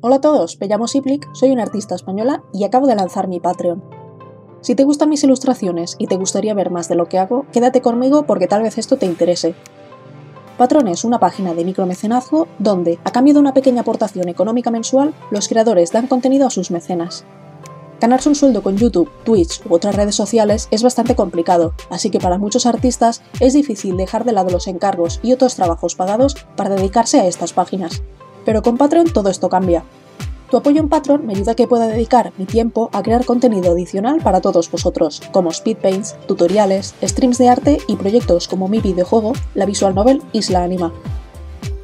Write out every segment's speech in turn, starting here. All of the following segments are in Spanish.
Hola a todos, me llamo Siplic, soy una artista española y acabo de lanzar mi Patreon. Si te gustan mis ilustraciones y te gustaría ver más de lo que hago, quédate conmigo porque tal vez esto te interese. Patreon es una página de micromecenazgo donde, a cambio de una pequeña aportación económica mensual, los creadores dan contenido a sus mecenas. Ganarse un sueldo con YouTube, Twitch u otras redes sociales es bastante complicado, así que para muchos artistas es difícil dejar de lado los encargos y otros trabajos pagados para dedicarse a estas páginas. Pero con Patreon todo esto cambia. Tu apoyo en Patreon me ayuda a que pueda dedicar mi tiempo a crear contenido adicional para todos vosotros, como speedpaints, tutoriales, streams de arte y proyectos como mi videojuego, la visual novel Isla Anima.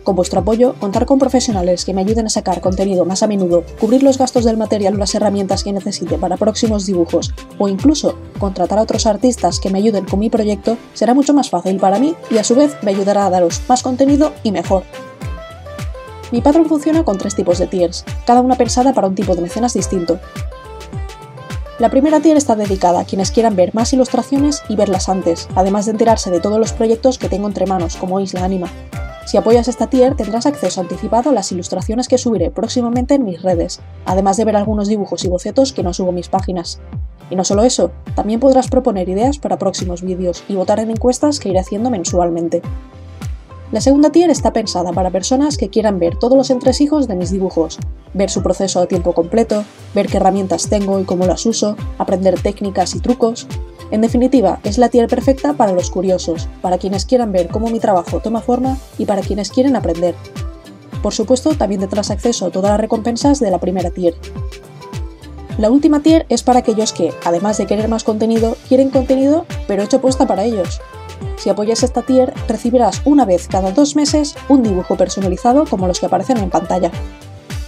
Con vuestro apoyo, contar con profesionales que me ayuden a sacar contenido más a menudo, cubrir los gastos del material o las herramientas que necesite para próximos dibujos, o incluso contratar a otros artistas que me ayuden con mi proyecto, será mucho más fácil para mí y a su vez me ayudará a daros más contenido y mejor. Mi Patreon funciona con tres tipos de tiers, cada una pensada para un tipo de mecenas distinto. La primera tier está dedicada a quienes quieran ver más ilustraciones y verlas antes, además de enterarse de todos los proyectos que tengo entre manos, como Isla Anima. Si apoyas esta tier tendrás acceso anticipado a las ilustraciones que subiré próximamente en mis redes, además de ver algunos dibujos y bocetos que no subo mis páginas. Y no solo eso, también podrás proponer ideas para próximos vídeos y votar en encuestas que iré haciendo mensualmente. La segunda tier está pensada para personas que quieran ver todos los entresijos de mis dibujos, ver su proceso a tiempo completo, ver qué herramientas tengo y cómo las uso, aprender técnicas y trucos. En definitiva, es la tier perfecta para los curiosos, para quienes quieran ver cómo mi trabajo toma forma y para quienes quieren aprender. Por supuesto, también tendrás acceso a todas las recompensas de la primera tier. La última tier es para aquellos que, además de querer más contenido, quieren contenido pero hecho puesta para ellos. Si apoyas esta tier, recibirás una vez cada dos meses un dibujo personalizado como los que aparecen en pantalla.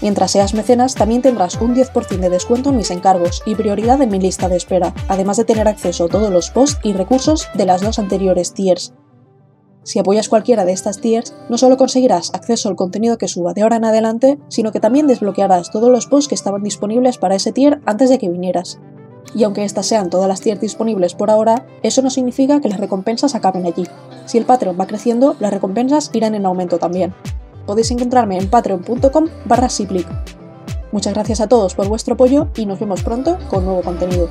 Mientras seas mecenas, también tendrás un 10% de descuento en mis encargos y prioridad en mi lista de espera, además de tener acceso a todos los posts y recursos de las dos anteriores tiers. Si apoyas cualquiera de estas tiers, no solo conseguirás acceso al contenido que suba de ahora en adelante, sino que también desbloquearás todos los posts que estaban disponibles para ese tier antes de que vinieras y aunque estas sean todas las tiers disponibles por ahora, eso no significa que las recompensas acaben allí. Si el Patreon va creciendo, las recompensas irán en aumento también. Podéis encontrarme en patreon.com barra Muchas gracias a todos por vuestro apoyo y nos vemos pronto con nuevo contenido.